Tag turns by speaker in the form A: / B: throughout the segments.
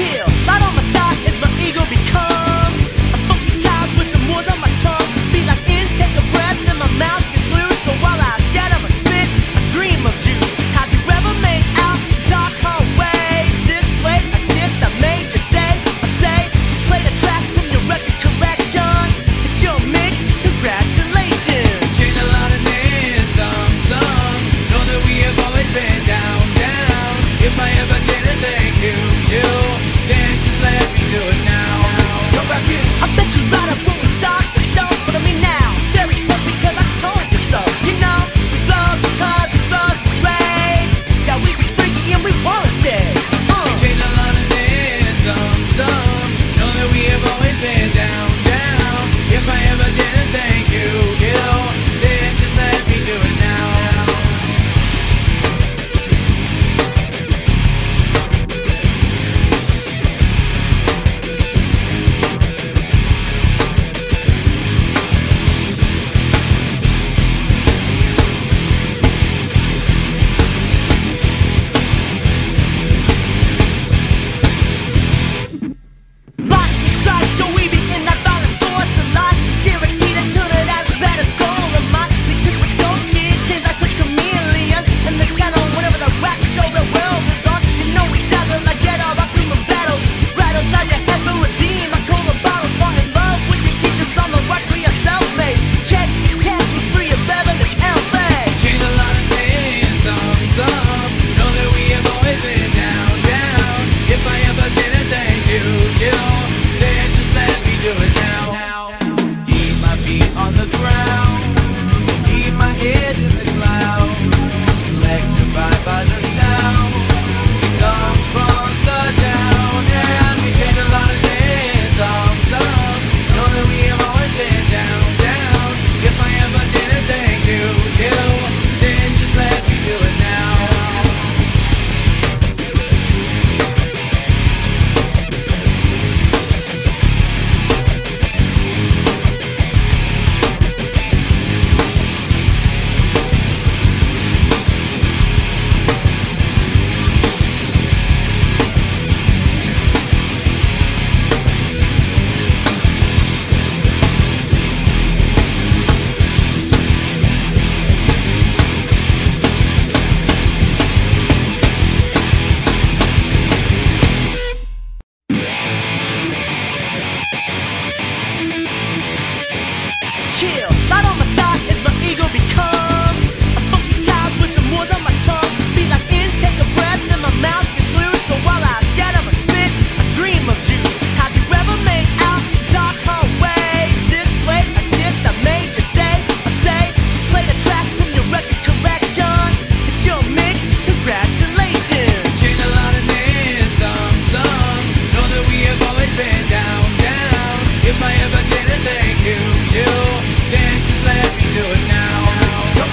A: chill.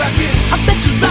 A: I bet you